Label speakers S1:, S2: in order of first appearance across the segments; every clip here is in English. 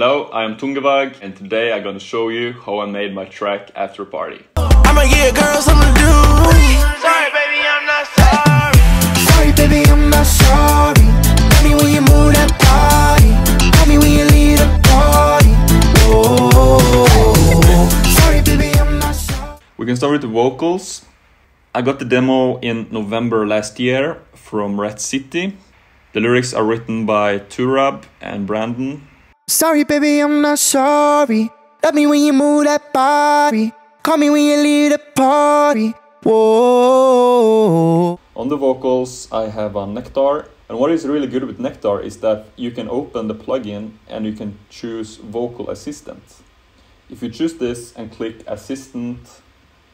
S1: Hello, I am Tungevaag, and today I'm gonna show you how I made my track After Party.
S2: I'ma give girls something to do. Sorry, baby, I'm not sorry.
S3: Sorry, baby, I'm not sorry. Tell me when you move that body. Tell me when you leave the party. Oh, sorry, baby, I'm not sorry.
S1: We can start with the vocals. I got the demo in November last year from Rat City. The lyrics are written by Turab and Brandon.
S3: Sorry, baby, I'm not sorry. Love me when you move that body. Call me when you leave the party. Whoa.
S1: On the vocals, I have a Nectar. And what is really good with Nectar is that you can open the plugin and you can choose vocal assistant. If you choose this and click assistant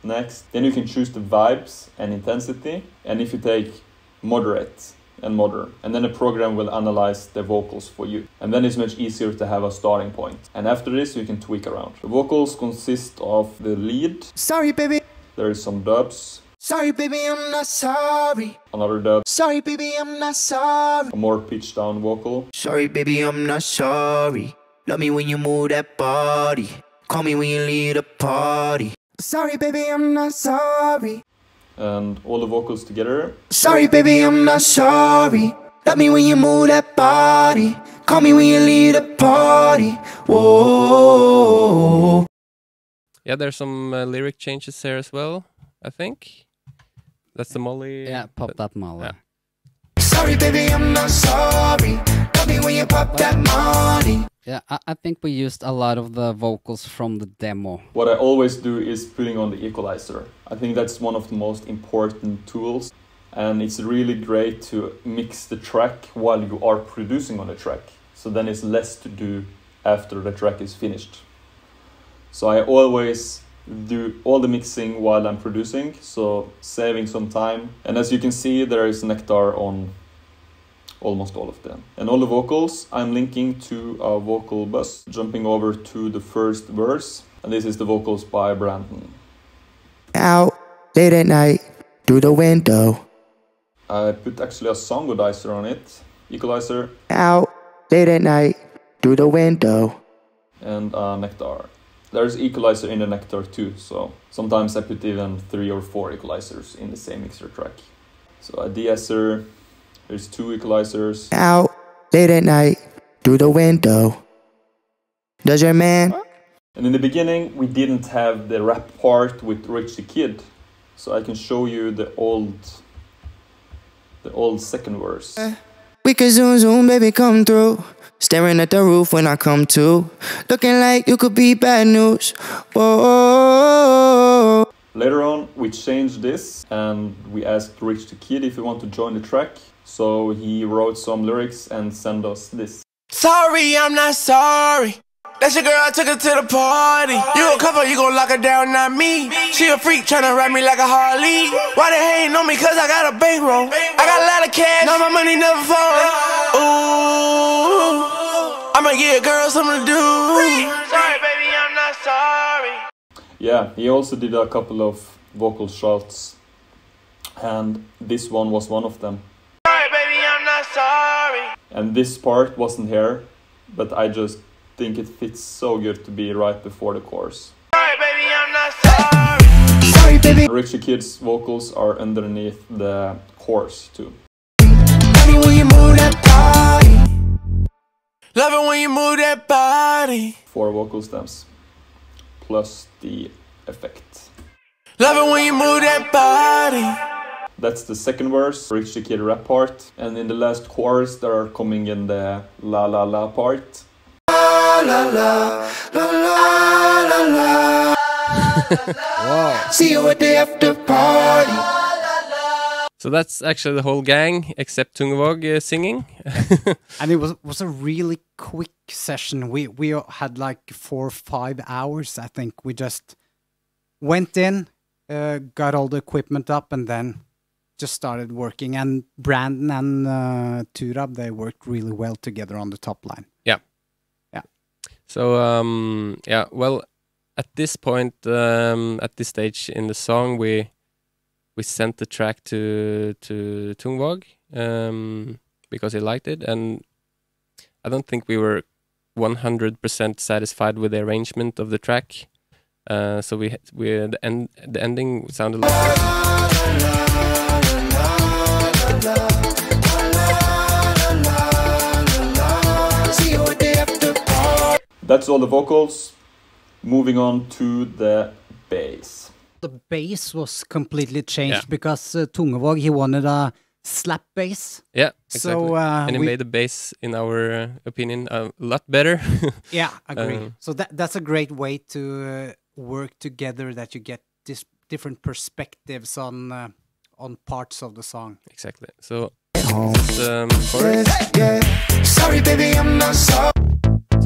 S1: next, then you can choose the vibes and intensity. And if you take moderate and modern, and then the program will analyze the vocals for you. And then it's much easier to have a starting point. And after this, you can tweak around. The vocals consist of the lead,
S3: Sorry, baby.
S1: there is some dubs,
S3: Sorry, baby, I'm not sorry.
S1: another dub,
S3: Sorry, baby, I'm not sorry.
S1: a more pitched down vocal,
S3: Sorry, baby, I'm not sorry. Love me when you move that body. Call me when you leave the party. Sorry, baby, I'm not sorry.
S1: And all the vocals together.
S3: Sorry, baby, I'm not sorry. Love me when you move that body. Call me when you leave the party. Whoa.
S4: Yeah, there's some uh, lyric changes here as well. I think that's the Molly.
S5: Yeah, pop that Molly.
S4: Yeah.
S3: Sorry, baby, I'm not sorry. Love me when you pop that money.
S5: Yeah, I, I think we used a lot of the vocals from the demo.
S1: What I always do is putting on the equalizer. I think that's one of the most important tools. And it's really great to mix the track while you are producing on the track. So then it's less to do after the track is finished. So I always do all the mixing while I'm producing, so saving some time. And as you can see, there is nectar on almost all of them. And all the vocals, I'm linking to a vocal bus, jumping over to the first verse. And this is the vocals by Brandon.
S3: Out late at night through the window.
S1: I put actually a Soundgoodizer on it, equalizer,
S3: Out late at night through the window.
S1: and a nectar. There's equalizer in the nectar too, so sometimes I put even three or four equalizers in the same mixer track. So a de-esser, there's two equalizers,
S3: Out late at night through the window. Does your man?
S1: And in the beginning, we didn't have the rap part with Rich the Kid, so I can show you the old, the old second verse.
S3: Uh, we could zoom zoom, baby, come through. Staring at the roof when I come to. Looking like you could be bad news. Whoa.
S1: Later on, we changed this and we asked Rich the Kid if he want to join the track. So he wrote some lyrics and sent us this.
S2: Sorry, I'm not sorry. That's your girl, I took her to the party. You gon' cover, you gon' lock her down, not me. She a freak tryna ride me like a Harley. Why they hating on me? Cause I got a bankroll. I got a lot of cash, now my money never fall. Ooh, I'ma give girls something to do. Sorry, baby, I'm not sorry.
S1: Yeah, he also did a couple of vocal shots, and this one was one of them.
S2: Sorry, baby, I'm not sorry.
S1: And this part wasn't here, but I just think it fits so good to be right before the chorus.
S2: Sorry, baby, I'm not sorry.
S3: Sorry, baby.
S1: Rich the Kid's vocals are underneath the chorus too.
S3: Love me when you move that body.
S2: Love it when you move that body.
S1: Four vocal stems, plus the effect.
S2: Love it when you move that body.
S1: That's the second verse, Rich the Kid rap part, and in the last chorus they are coming in the la la la part. La la la la la la. wow.
S3: See you at the after party.
S4: So that's actually the whole gang except Tungevaag uh, singing.
S5: And it was was a really quick session. We we had like four or five hours. I think we just went in, uh, got all the equipment up, and then just started working. And Brandon and uh, Turab they worked really well together on the top line. Yeah, yeah.
S4: So um, yeah, well, at this point, um, at this stage in the song, we we sent the track to to Tungevaag um, because he liked it, and I don't think we were 100% satisfied with the arrangement of the track. Uh, so we we the end the ending sounded like
S1: That's all the vocals. Moving on to the bass.
S5: The bass was completely changed
S4: Yeah.
S5: because uh, Tungevaag he wanted a slap bass.
S4: yeah exactly.
S5: So uh,
S4: and it
S5: we,
S4: made the bass, in our uh, opinion, a lot better.
S5: yeah, agree.
S4: um,
S5: so that that's a great way to uh, work together. That you get this different perspectives on uh, on parts of the song.
S4: exactly. So um, chorus.
S3: Sorry, baby, I'm not sorry.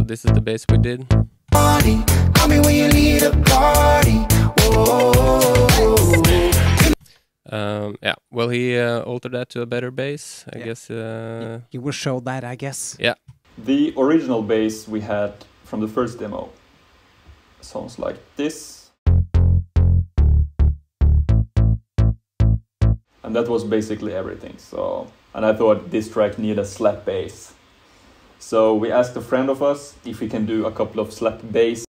S4: So this is the bass we did.
S3: Call me when you leave the party.
S4: Um, yeah. Well, he uh, altered that to a better bass, I
S5: Yeah.
S4: guess. Uh,
S5: You will show that, I guess.
S4: yeah.
S1: The original bass we had from the first demo sounds like this. And that was basically everything. So, and I thought this track needed a slap bass. So we asked a friend of us if he can do a couple of slap bass.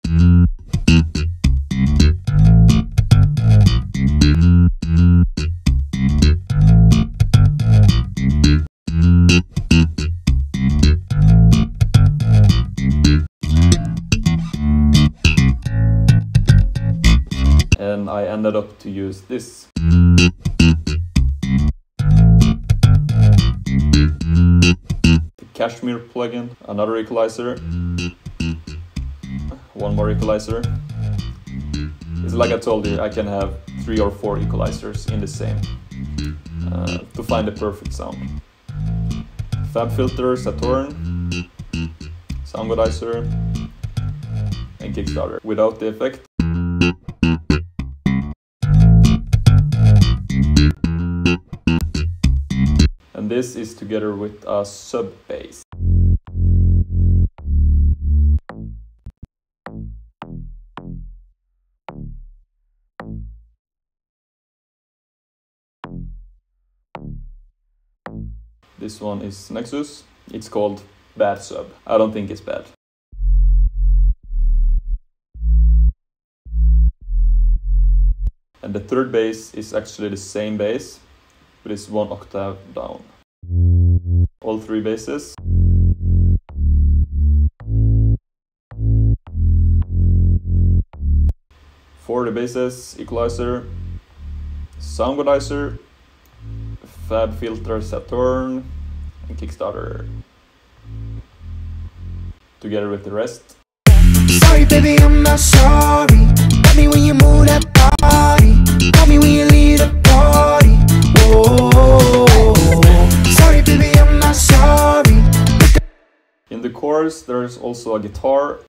S1: And I ended up to use this. Cashmere plugin, another equalizer, one more equalizer. It's like I told you, I can have three or four equalizers in the same uh, to find the perfect sound. FabFilter, Saturn, Soundgoodizer, and Kickstarter without the effect. This is together with a sub bass. This one is Nexus. It's called Bad Sub. I don't think it's bad. And the third bass is actually the same bass, but it's one octave down. All three basses. For the basses, equalizer, Soundgoodizer, Fab Filter Saturn, and Kickstarter. Together with the rest.
S3: Sorry, baby, I'm not sorry. Me when you move that body. Me when you
S1: chorus, there's also a guitar.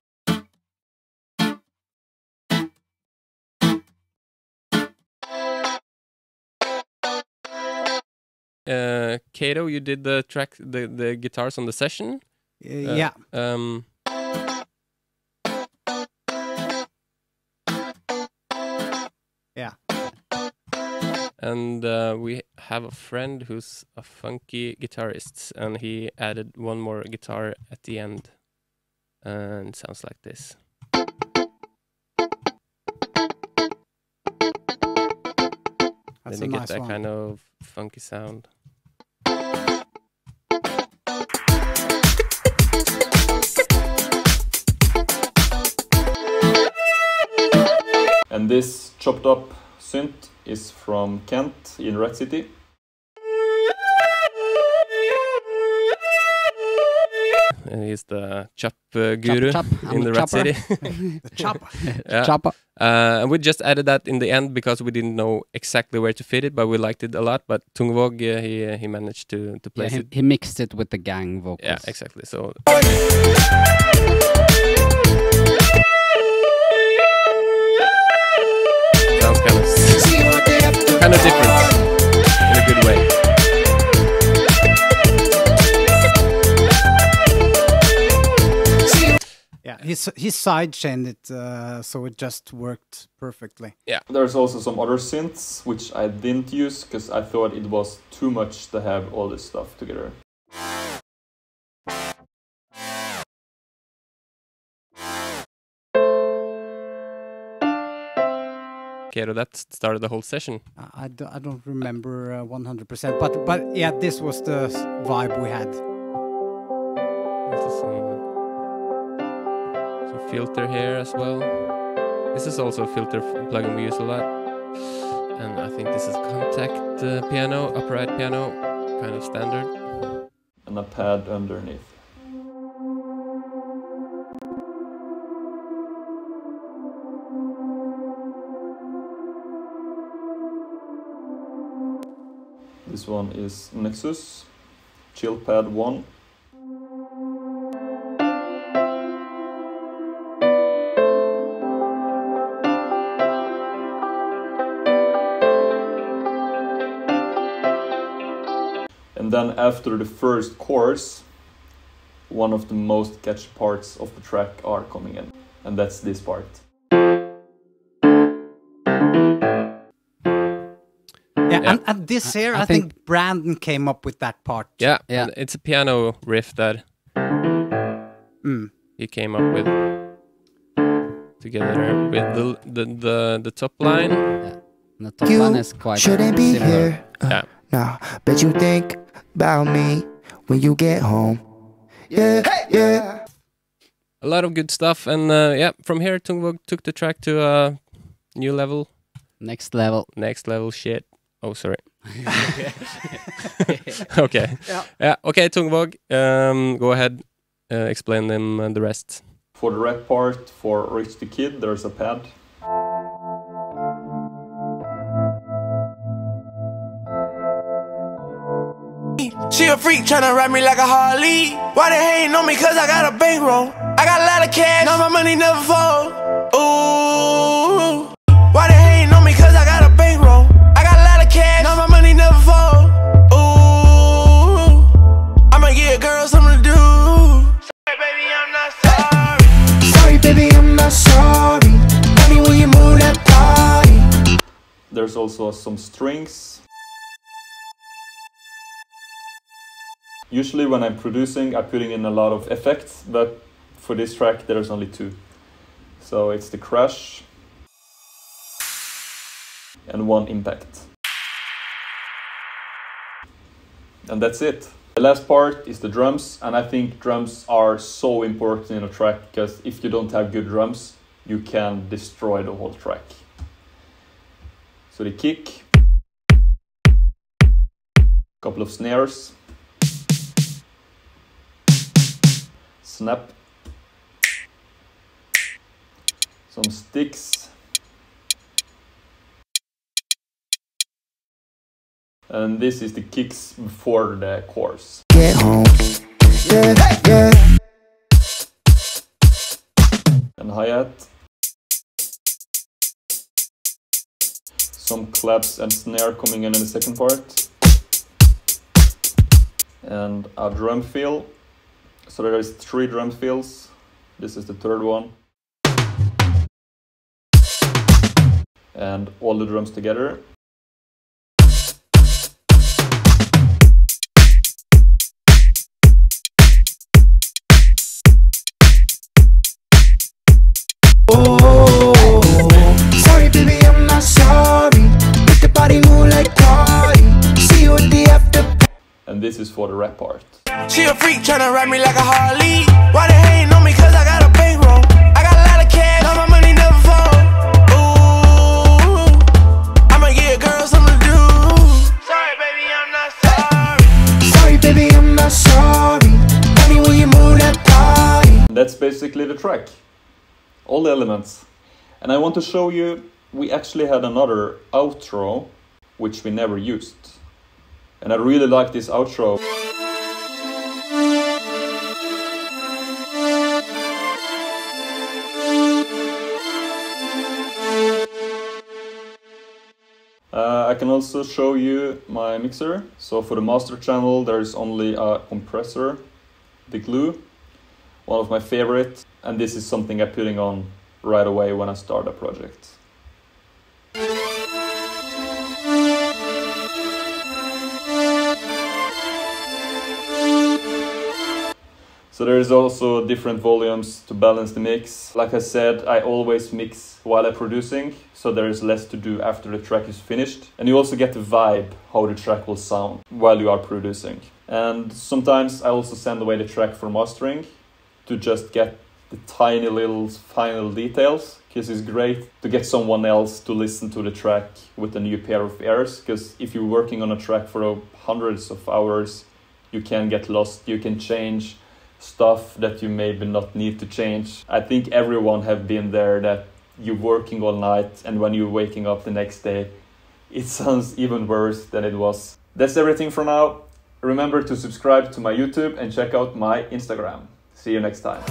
S4: Uh, Kato, you did the track, the, the guitars on the session.
S5: Uh,
S4: Uh,
S5: yeah.
S4: Um,
S5: Yeah.
S4: And uh, we have a friend who's a funky guitarist, and he added one more guitar at the end, and it sounds like this.
S5: That's
S4: then
S5: a
S4: you
S5: nice
S4: get that
S5: one.
S4: kind of funky sound.
S1: And this chopped up synth is from Kent in Rat City.
S4: And he's the chop uh, guru
S5: chop. I'm
S4: in the Red
S5: chopper.
S4: City.
S5: The chop.
S4: Yeah.
S5: Chopper.
S4: Uh, and we just added that in the end because we didn't know exactly where to fit it, but we liked it a lot. But Tungevaag, uh, he uh, he managed to to
S6: Yeah, he,
S4: it.
S6: he mixed it with the gang vocals.
S4: Yeah, exactly. So kind of different in a good way.
S5: Yeah, he s- he sidechained it, uh, so it just worked perfectly. Yeah.
S1: There's also some other synths which I didn't use because I thought it was too much to have all this stuff together.
S4: Kero, that started the whole session.
S5: I, I, do, I don't remember uh, 100%, but but yeah, this was the vibe we had.
S4: This is some, some filter here as well. This is also a filter plugin we use a lot. And I think this is Kontakt uh, piano, upright piano, kind of standard.
S1: And a pad underneath. One is Nexus Chill Pad 1. And then after the first chorus, one of the most catchy parts of the track are coming in. And that's this part.
S5: Yeah,
S4: Yeah.
S5: And, and this here,
S6: I
S5: I, think, Brandon came up with that part.
S4: Yeah,
S6: Yeah.
S4: and it's a piano riff that
S5: Mm.
S4: he came up with together with the the the, the top line.
S6: And the top
S3: You
S6: line is quite
S3: shouldn't be
S6: similar.
S3: here. Uh,
S4: Yeah.
S3: Nah, bet you think about me when you get home. Yeah, yeah.
S4: A lot of good stuff, and uh, yeah, from here Tungevaag took the track to a new level,
S6: Next level.
S4: next level shit. Oh, sorry. okay.
S5: Yeah.
S4: Yeah. Okay, Tungevaag. Um, go ahead. Uh, explain them uh, the rest.
S1: For the rap part, for Rich the Kid, there's a pad.
S2: She a freak tryna ride me like a Harley. Why they hating on me? Cause I got a bankroll. I got a lot of cash, now my money never fall. Not sorry.
S3: When you move that body.
S1: There's also some strings. Usually when I'm producing, I'm putting in a lot of effects, but for this track there's only two. So it's the crash and one impact. And that's it. The last part is the drums, and I think drums are so important in a track because if you don't have good drums, you can destroy the whole track. So the kick, couple of snares, snap, some sticks, and this is the kicks before the chorus.
S3: Get home. Yeah, yeah.
S1: and hi-hat. Some claps and snare coming in in the second part. And a drum fill. So there is three drum fills. This is the third one. And all the drums together. And this is for the rap part.
S2: She a freak tryna ride me like a Harley. Why they hating on me? Cause I got a bankroll. I got a lot of cash, now my money never fall. Ooh, I'ma get girls something to do. Sorry, baby, I'm not sorry.
S3: Sorry, baby, I'm not sorry. Love me when you move that body.
S1: That's basically the track. All the elements. And I want to show you, we actually had another outro, which we never used. And I really like this outro. Uh, I can also show you my mixer. So for the master channel, there's only a compressor, the glue, one of my favorite, and this is something I'm putting on right away when I start a project. So there is also different volumes to balance the mix. Like I said, I always mix while I'm producing, so there is less to do after the track is finished. And you also get the vibe how the track will sound while you are producing. And sometimes I also send away the track for mastering to just get the tiny little final details because it's great to get someone else to listen to the track with a new pair of ears because if you're working on a track for hundreds of hours you can get lost you can change stuff that you maybe not need to change. I think everyone have been there that you're working all night and when you're waking up the next day it sounds even worse than it was. That's everything for now. Remember to subscribe to my youtube and check out my instagram See you next time.